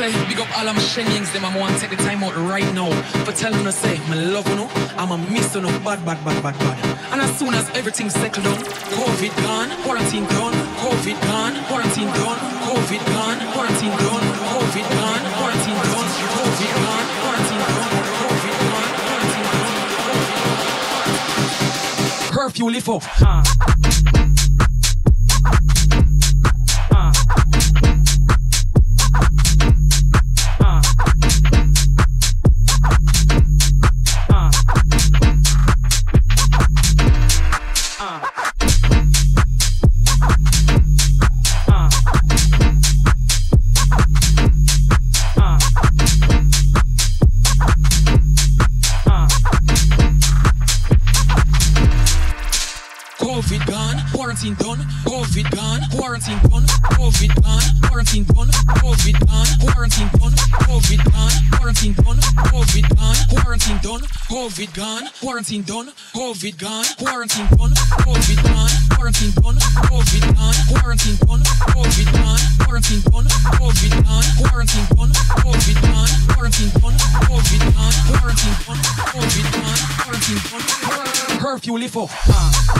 say, big up all of my Shenyings, them I want take the time out right now for telling us, say, my love know, I'm a miss you know, bad, bad, bad, bad, bad. And as soon as everything's settled down, COVID gone, quarantine gone, COVID gone, quarantine gone, COVID gone, quarantine gone, COVID gone, quarantine gone, COVID gone, quarantine gone. Curfew lift up. COVID quarantine done, COVID gone, quarantine done, COVID gone, quarantine done, COVID gone, quarantine done, COVID gone, quarantine done, COVID gone, quarantine done, COVID gone, quarantine done, COVID gone, quarantine done, COVID gone, quarantine done, COVID gone, quarantine done, COVID gone, quarantine done, COVID gone, quarantine done, COVID gone, quarantine done, COVID gone, quarantine done, COVID gone, quarantine done, curfew lift up.